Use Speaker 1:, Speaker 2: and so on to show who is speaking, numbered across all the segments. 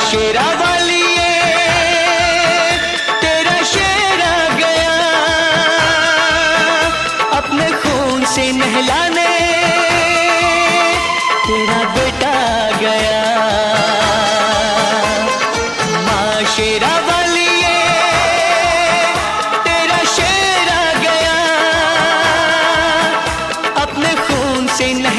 Speaker 1: शेरा वालिए, तेरा शेरा गया। अपने खून से नहलाने, तेरा बेटा गया। माँ वालिए, तेरा शेरा गया। अपने खून से नहीं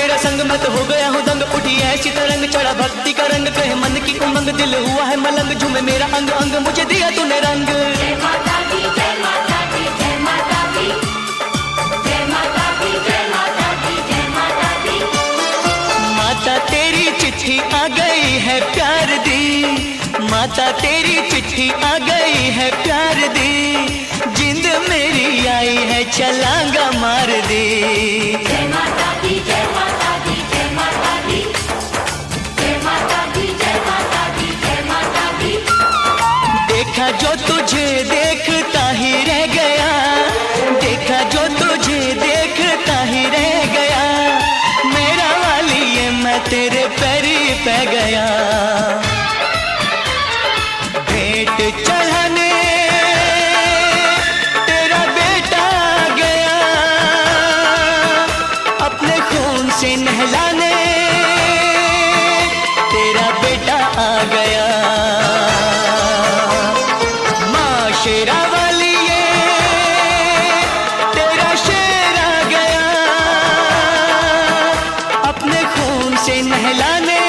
Speaker 1: तेरा संग मैं तो हो गया हूँ दंग उठी ऐसी तरंग चढ़ा भक्ति का रंग। कहे मन की उमंग दिल हुआ है मलंग। झूमे मेरा अंग अंग मुझे दिया तूने रंग। जय
Speaker 2: माता दी जय माता दी जय माता दी माता माता माता
Speaker 1: माता तेरी चिट्ठी आ गई है प्यार दी। माता तेरी चिट्ठी आ गई है प्यार दी। जिंद मेरी आई है चलांगा मार दी। देखा जो तुझे देखता ही रह गया। देखा जो तुझे देखता ही रह गया। मेरा वाली ये मैं तेरे पैरी पे गया। भेंट चढ़ाने तेरा बेटा गया। अपने खून से नहला से नहलाने